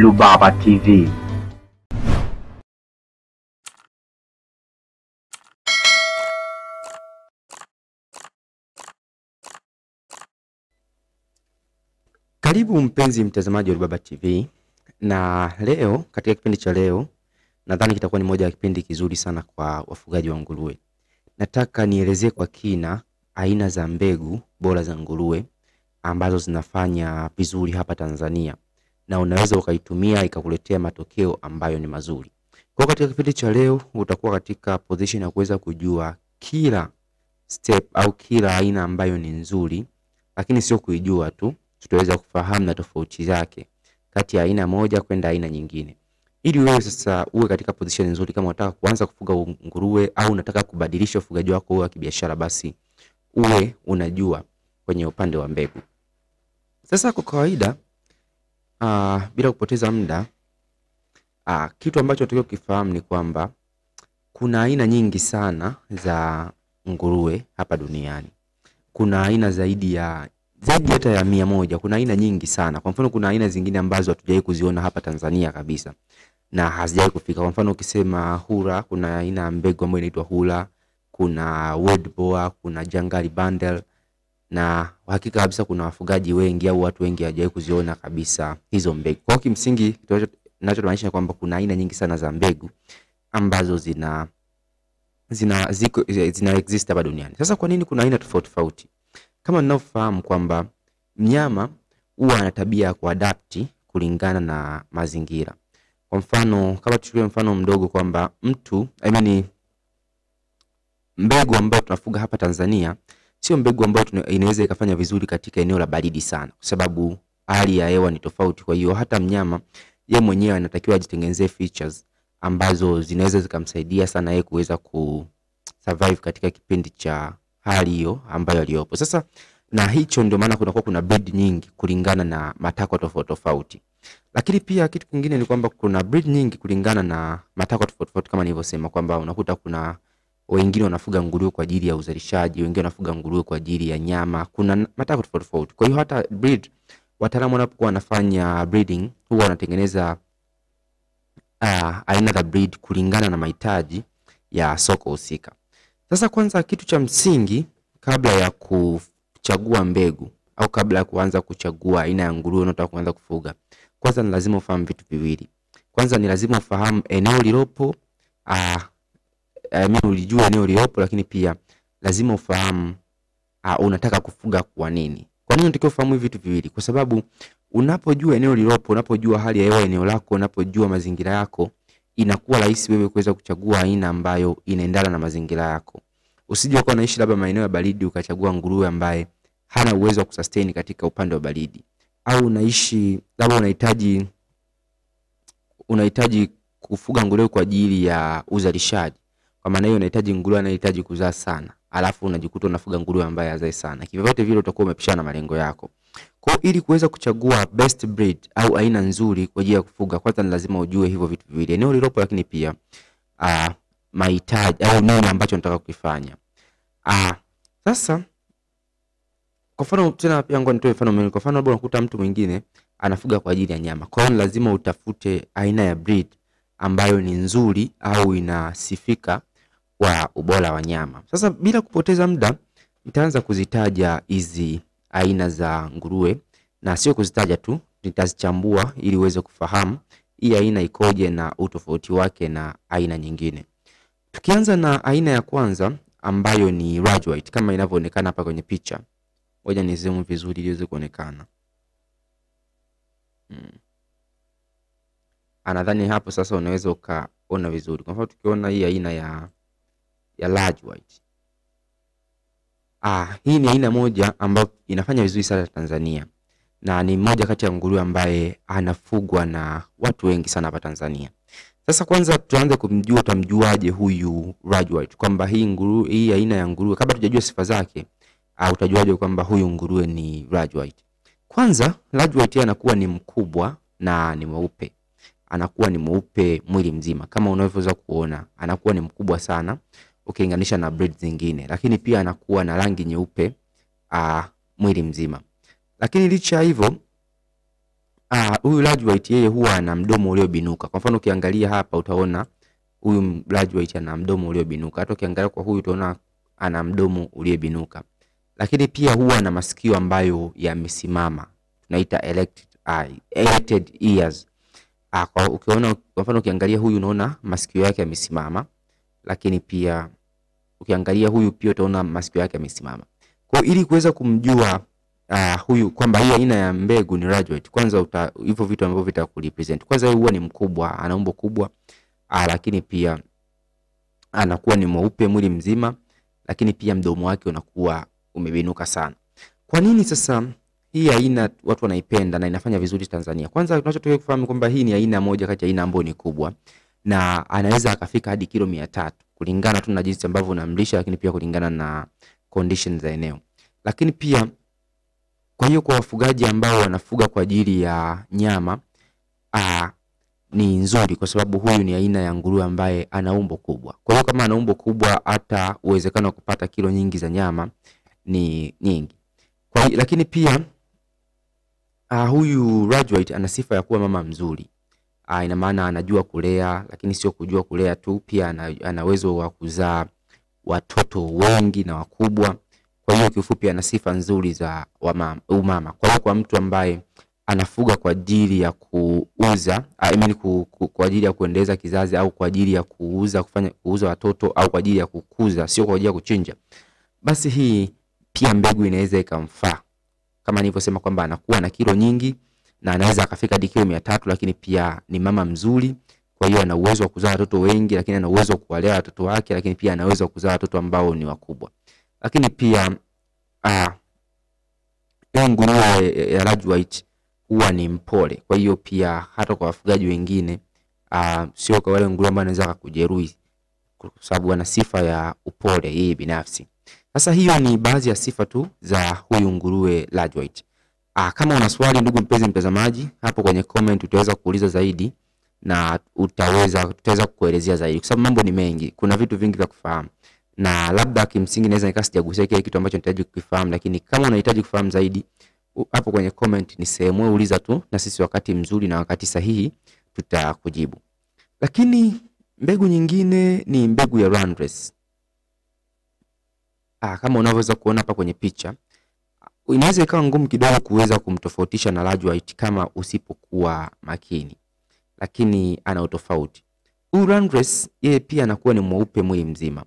Rubaba TV. Karibu mpenzi mtazamaji wa Rubaba TV, na leo katika kipindi cha leo nadhani kitakuwa ni moja ya kipindi kizuri sana kwa wafugaji wa nguruwe. Nataka nielezee kwa kina aina za mbegu bora za nguruwe ambazo zinafanya vizuri hapa Tanzania na unaweza ukaitumia ikakuletea matokeo ambayo ni mazuri. Kwa katika kipindi cha leo utakuwa katika position ya kuweza kujua kila step au kila aina ambayo ni nzuri, lakini sio kuijua tu, tutaweza kufahamu na tofauti zake kati ya aina moja kwenda aina nyingine, ili wewe sasa uwe katika position nzuri. Kama unataka kuanza kufuga nguruwe au unataka kubadilisha ufugaji wako wa kibiashara, basi uwe unajua kwenye upande wa mbegu. Sasa kwa kawaida uh, bila kupoteza muda uh, kitu ambacho tunatakiwa kukifahamu ni kwamba kuna aina nyingi sana za nguruwe hapa duniani. Kuna aina zaidi ya zaidi hata ya mia moja. Kuna aina nyingi sana. Kwa mfano, kuna aina zingine ambazo hatujawahi kuziona hapa Tanzania kabisa na hazijawahi kufika. Kwa mfano, ukisema hura, kuna aina ya mbegu ambayo inaitwa hura, kuna World kuna Jangali Bundle na hakika kabisa kuna wafugaji wengi au watu wengi hawajawahi kuziona kabisa hizo mbegu. Kwa kimsingi ninachomaanisha kwamba kuna aina nyingi sana za mbegu ambazo zina zina ziko zina exist hapa duniani. Sasa kwa nini kuna aina tofauti tofauti? Kama ninavyofahamu kwamba mnyama huwa ana tabia ya kuadapti kulingana na mazingira. Kwa mfano, kama tuchukue mfano mdogo kwamba mtu I mean, mbegu ambayo tunafuga hapa Tanzania sio mbegu ambayo inaweza ikafanya vizuri katika eneo la baridi sana, kwa sababu hali ya hewa ni tofauti. Kwa hiyo hata mnyama ye mwenyewe anatakiwa ajitengenezee features ambazo zinaweza zikamsaidia sana yeye kuweza ku survive katika kipindi cha hali hiyo ambayo aliyopo sasa. Na hicho ndio maana kunakuwa kuna breed nyingi kulingana na matakwa tofauti tofauti, lakini pia kitu kingine ni kwamba kuna breed nyingi kulingana na matakwa tofauti tofauti, kama nilivyosema kwamba unakuta kuna wengine wanafuga nguruwe kwa ajili ya uzalishaji, wengine wanafuga nguruwe kwa ajili ya nyama. Kuna matakwa tofauti tofauti. Kwa hiyo hata breed, wataalamu wanapokuwa wanafanya breeding huwa wanatengeneza uh, aina za breed kulingana na mahitaji ya soko husika. Sasa kwanza, kitu cha msingi kabla ya kuchagua mbegu au kabla ya kuanza kuchagua aina ya nguruwe unataka kuanza kufuga, kwanza ni lazima ufahamu vitu viwili. Kwanza ni lazima ufahamu eneo lilopo uh, I mean, ulijua eneo lilopo, lakini pia lazima ufahamu uh, unataka kufuga kwa nini. Kwa nini unatakiwa ufahamu hivi vitu viwili? Kwa sababu unapojua eneo lilopo, unapojua hali ya hewa eneo lako, unapojua mazingira yako, inakuwa rahisi wewe kuweza kuchagua aina ambayo inaendana na mazingira yako. Usije ukawa unaishi labda maeneo ya baridi ukachagua nguruwe ambaye hana uwezo wa kusustain katika upande wa baridi, au unaishi labda unahitaji unahitaji kufuga nguruwe kwa ajili ya uzalishaji kwa maana hiyo unahitaji nguruwe anayehitaji kuzaa sana, alafu unajikuta unafuga nguruwe ambaye hazai sana. Kivyovyote vile utakuwa umepishana na malengo yako. Kwa ili kuweza kuchagua best breed au aina nzuri kwa ajili ya kufuga, kwanza ni lazima ujue hivyo vitu viwili, eneo lilopo, lakini pia uh, mahitaji au nini ambacho unataka kukifanya. Uh, sasa kwa mfano tena pia ngoja nitoe mfano mwingine. Kwa mfano labda unakuta mtu mwingine anafuga kwa ajili ya nyama. Kwa hiyo lazima utafute aina ya breed ambayo ni nzuri au inasifika kwa ubora wa nyama. Sasa bila kupoteza muda, nitaanza kuzitaja hizi aina za nguruwe, na sio kuzitaja tu, nitazichambua ili uweze kufahamu hii aina ikoje na utofauti wake na aina nyingine. Tukianza na aina ya kwanza ambayo ni Rajwhite kama inavyoonekana hapa kwenye picha. Ngoja ni zoom vizuri ili iweze kuonekana. Hmm. Anadhani hapo sasa unaweza ukaona vizuri. Kwa mfano tukiona hii aina ya ya large white. Ah, hii ni aina moja ambayo inafanya vizuri sana Tanzania na ni mmoja kati ya nguruwe ambaye anafugwa na watu wengi sana hapa Tanzania. Sasa kwanza tuanze kumjua, utamjuaje huyu large white kwamba hii nguruwe, hii aina ya nguruwe, kabla tujajua sifa zake, uh, utajuaje kwamba huyu nguruwe ni large white? Kwanza large white anakuwa ni mkubwa na ni mweupe anakuwa ni mweupe mwili mzima, kama unavyoweza kuona, anakuwa ni mkubwa sana ukilinganisha na breed zingine, lakini pia anakuwa na rangi nyeupe uh, mwili mzima. Lakini licha ya hivyo ah, huyu large white yeye huwa ana mdomo uliobinuka. Kwa mfano ukiangalia hapa utaona huyu large white ana mdomo uliobinuka. Hata ukiangalia kwa huyu utaona ana mdomo uliobinuka. Lakini pia huwa ana masikio ambayo yamesimama. Tunaita erected eye, erected ears. Ah, kwa ukiona kwa mfano ukiangalia huyu unaona masikio yake yamesimama. Lakini pia ukiangalia huyu pia utaona masikio yake yamesimama. Kwa ili kuweza kumjua uh, huyu kwamba hii aina ya mbegu ni white, kwanza hivyo vitu ambavyo vitakurepresent. Kwanza huwa ni mkubwa, ana umbo kubwa uh, lakini pia anakuwa ni mweupe mwili mzima, lakini pia mdomo wake unakuwa umebinuka sana. Kwa nini sasa hii aina watu wanaipenda na inafanya vizuri Tanzania? Kwanza tunachotaka kufahamu kwamba hii ni aina moja kati ya aina ambayo ni kubwa na anaweza akafika hadi kilo mia tatu kulingana tu na jinsi ambavyo unamlisha, lakini pia kulingana na condition za eneo. Lakini pia kwa hiyo kwa wafugaji ambao wanafuga kwa ajili ya nyama aa, ni nzuri kwa sababu huyu ni aina ya nguruwe ambaye ana umbo kubwa. Kwa hiyo kama ana umbo kubwa, hata uwezekano wa kupata kilo nyingi za nyama ni nyingi. Kwa lakini pia aa, huyu Rajwhite ana sifa ya kuwa mama mzuri. Aa, ina maana anajua kulea, lakini sio kujua kulea tu, pia ana, uwezo wa kuzaa watoto wengi na wakubwa. Kwa hiyo kiufupi, ana sifa nzuri za umama. Kwa hiyo kwa mtu ambaye anafuga kwa ajili ya kuuza I mean, ku, ku, kwa ajili ya kuendeleza kizazi au kwa ajili ya kuuza kufanya kuuza watoto au kwa ajili ya kukuza, sio kwa ajili ya kuchinja, basi hii pia mbegu inaweza ikamfaa, kama nilivyosema kwamba anakuwa na kilo nyingi na anaweza akafika hadi kilo mia tatu, lakini pia ni mama mzuri. Kwa hiyo ana uwezo wa kuzaa watoto wengi, lakini ana uwezo wa kuwalea watoto wake, lakini pia ana uwezo wa kuzaa watoto ambao ni wakubwa. Lakini pia ah, hiyo nguruwe ya large white huwa ni mpole. Kwa hiyo pia hata kwa wafugaji wengine ah, sio kwa wale nguruwe ambao anaweza kukujeruhi, kwa sababu ana sifa ya upole yeye binafsi. Sasa hiyo ni baadhi ya sifa tu za huyu nguruwe large white. Ah, kama una swali ndugu mpenzi mtazamaji, hapo kwenye comment utaweza kuuliza zaidi na utaweza tutaweza kukuelezea zaidi, kwa sababu mambo ni mengi, kuna vitu vingi vya kufahamu, na labda kimsingi naweza nikaa sijagusia kile kitu ambacho nahitaji kukifahamu, lakini kama unahitaji kufahamu zaidi, hapo kwenye comment ni sehemu, uliza tu, na sisi wakati mzuri na wakati sahihi tutakujibu. Lakini mbegu nyingine ni mbegu ya Landrace. Ah, kama unavyoweza kuona hapa kwenye picha inaweza ikawa ngumu kidogo kuweza kumtofautisha na Lajwait kama usipokuwa makini, lakini ana utofauti. Huyu Landrace yeye pia anakuwa ni mweupe mwili mzima,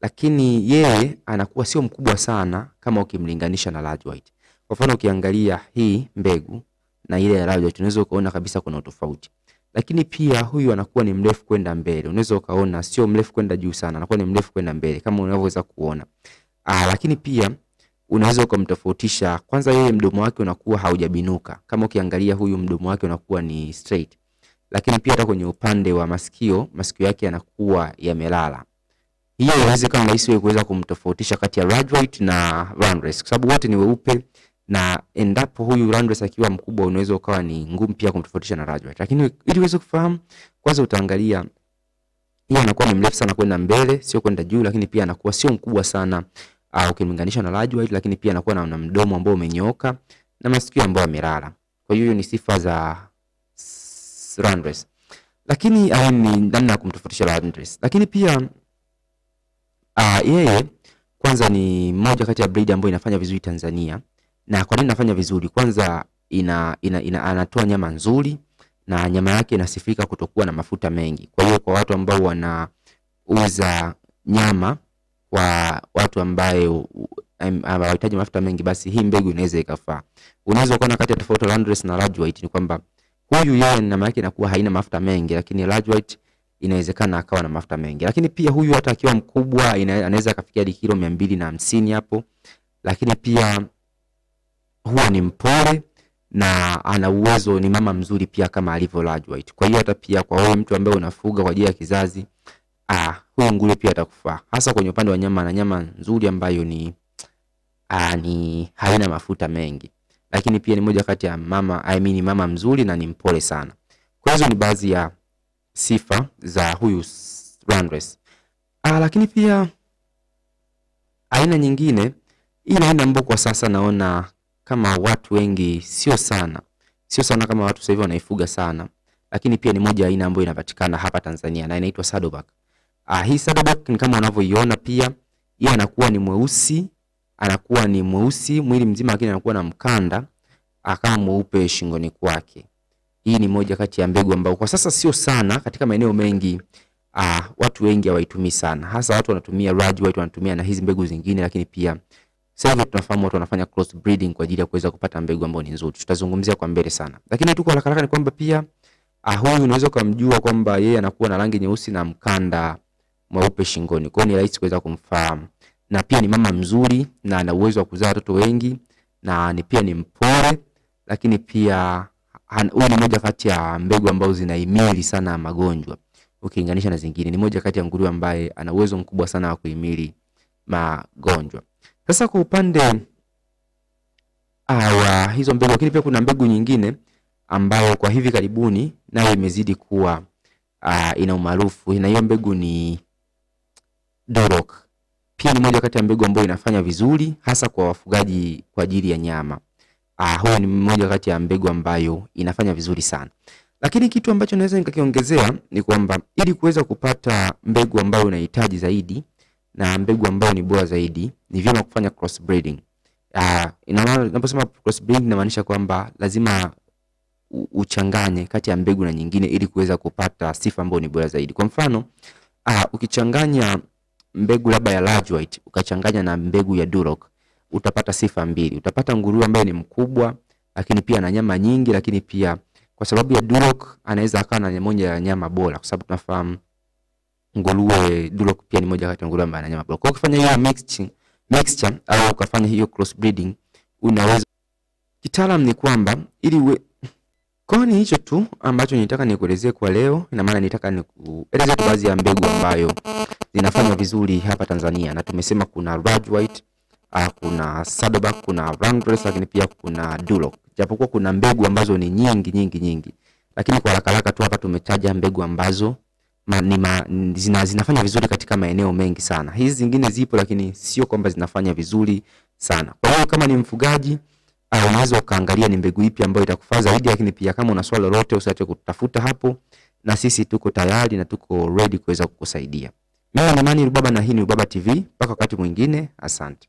lakini yeye anakuwa sio mkubwa sana kama ukimlinganisha na Lajwait. Kwa mfano ukiangalia hii mbegu na ile ya Lajwait unaweza ukaona kabisa kuna utofauti, lakini pia huyu anakuwa ni mrefu kwenda mbele, unaweza ukaona sio mrefu kwenda juu sana, anakuwa ni mrefu kwenda mbele kama unavyoweza kuona. Aa, lakini pia unaweza ukamtofautisha. Kwanza yeye mdomo wake unakuwa haujabinuka, kama ukiangalia huyu mdomo wake unakuwa ni straight, lakini pia hata kwenye upande wa masikio, masikio yake yanakuwa yamelala. Hiyo inaweza kama rahisi wewe kuweza kumtofautisha kati ya white na Landrace, kwa sababu wote ni weupe, na endapo huyu Landrace akiwa mkubwa, unaweza ukawa ni ngumu pia kumtofautisha na white. Lakini ili uweze kufahamu, kwanza utaangalia yeye anakuwa ni mrefu sana kwenda mbele, sio kwenda juu, lakini pia anakuwa sio mkubwa sana uh, ukimlinganisha na large white, lakini pia anakuwa na, mdomo ambao umenyooka na masikio ambayo yamelala. Kwa hiyo ni sifa za Landrace, lakini uh, ni namna ya kumtofautisha Landrace. Lakini pia uh, yeye kwanza ni moja kati ya breed ambayo inafanya vizuri Tanzania. Na kwa nini inafanya vizuri? Kwanza ina, ina, ina anatoa nyama nzuri na nyama yake inasifika kutokuwa na mafuta mengi. Kwa hiyo kwa watu ambao wanauza nyama kwa watu ambaye hawahitaji mafuta mengi, basi hii mbegu inaweza ikafaa. Unaweza kuona kati ya tofauti Landrace na large white ni kwamba huyu yeye na yake inakuwa haina mafuta mengi, lakini large white inawezekana akawa na mafuta mengi. Lakini pia huyu hata akiwa mkubwa anaweza akafikia hadi kilo mia mbili na hamsini hapo, lakini pia huwa ni mpole na ana uwezo, ni mama mzuri pia kama alivyo large white. Kwa hiyo hata pia kwa wewe mtu ambaye unafuga kwa ajili ya kizazi ah, huyu nguru pia atakufaa, hasa kwenye upande wa nyama, na nyama nzuri ambayo ni ah, ni haina mafuta mengi, lakini pia ni moja kati ya mama I mean, mama mzuri na ni mpole sana. Kwa hizo ni baadhi ya sifa za huyu Landrace. Ah, lakini pia aina nyingine, ni aina ambayo kwa sasa naona kama watu wengi sio sana sio sana kama watu sasa hivi wanaifuga sana, lakini pia ni moja aina ambayo inapatikana hapa Tanzania na inaitwa Saddleback. Ah, hii Saddleback ni kama unavyoiona pia, yeye anakuwa ni mweusi, anakuwa ni mweusi mwili mzima, lakini anakuwa na mkanda kama mweupe shingoni kwake. Hii ni moja kati ya mbegu ambayo kwa sasa sio sana katika maeneo mengi. Ah, watu wengi hawaitumii sana, hasa watu wanatumia Raj White, wanatumia na hizi mbegu zingine, lakini pia sasa hivi tunafahamu watu wanafanya cross breeding kwa ajili ya kuweza kupata mbegu ambayo ni nzuri. Tutazungumzia kwa mbele sana, lakini tu kwa haraka haraka ni kwamba pia ah, huyu unaweza kumjua kwamba yeye anakuwa na rangi nyeusi na mkanda mweupe shingoni, kwa hiyo ni rahisi kuweza kumfahamu, na pia ni mama mzuri na ana uwezo wa kuzaa watoto wengi na ni pia ni mpole, lakini pia huyu ni moja kati ya mbegu ambazo zinahimili sana magonjwa ukilinganisha na zingine. Ni moja kati ya nguruwe ambaye ana uwezo mkubwa sana wa kuhimili magonjwa. Sasa kwa upande wa hizo mbegu, lakini pia kuna mbegu nyingine ambayo kwa hivi karibuni nayo imezidi kuwa uh, ina umaarufu na hiyo mbegu ni Duroc. Pia ni moja kati ya mbegu ambayo inafanya vizuri hasa kwa wafugaji kwa ajili ya nyama. Ah, huyo ni mmoja kati ya mbegu ambayo inafanya vizuri sana. Lakini kitu ambacho naweza nikakiongezea ni kwamba ili kuweza kupata mbegu ambayo unahitaji zaidi na mbegu ambayo ni bora zaidi ni vyema kufanya cross breeding. Ah, ina maana ninaposema cross breeding inamaanisha kwamba lazima uchanganye kati ya mbegu na nyingine ili kuweza kupata sifa ambayo ni bora zaidi. Kwa mfano, ah, ukichanganya mbegu labda ya Large White ukachanganya na mbegu ya Duroc utapata sifa mbili. Utapata nguruwe ambaye ni mkubwa, lakini pia ana nyama nyingi, lakini pia kwa sababu ya Duroc anaweza akawa na moja ya nyama bora, kwa sababu tunafahamu nguruwe Duroc pia ni moja kati ya nguruwe ambaye ana nyama bora. Kwa hiyo ukifanya hiyo mixture, mixture au ukafanya hiyo cross breeding, unaweza kitaalam ni kwamba ili uwe kwa ni hicho tu ambacho nitaka nikuelezee kwa leo. Ina maana nitaka nikuelezee tu baadhi ya mbegu ambayo zinafanya vizuri hapa Tanzania, na tumesema kuna Raj White Uh, kuna Saddleback, kuna Landrace lakini pia kuna Duloc. Japokuwa kuna mbegu ambazo ni nyingi nyingi nyingi, lakini kwa haraka haraka tu hapa tumetaja mbegu ambazo ma, ni ma, zina, zinafanya vizuri katika maeneo mengi sana. Hizi zingine zipo, lakini sio kwamba zinafanya vizuri sana. Kwa hiyo kama ni mfugaji uh, unaweza ukaangalia ni mbegu ipi ambayo itakufaa zaidi, lakini pia kama una swali lolote usiache kutafuta hapo, na sisi tuko tayari na tuko ready kuweza kukusaidia. Mimi ni Imani Rubaba na hii ni Rubaba TV. Mpaka wakati mwingine, asante.